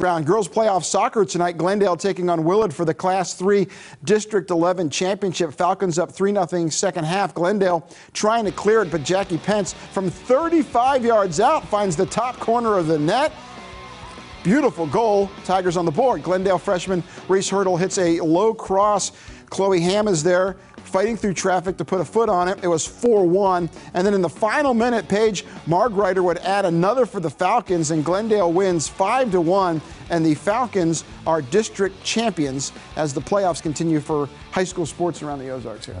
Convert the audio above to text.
Round girls playoff soccer tonight. Glendale taking on Willard for the Class 3 District 11 championship. Falcons up 3 0 second half. Glendale trying to clear it, but Jackie Pence from 35 yards out finds the top corner of the net. Beautiful goal. Tigers on the board. Glendale freshman Reese Hurdle hits a low cross. Chloe Ham is there fighting through traffic to put a foot on it. It was 4 1. And then in the final minute, Paige Margreiter would add another for the Falcons, and Glendale wins 5 1. And the Falcons are district champions as the playoffs continue for high school sports around the Ozarks here.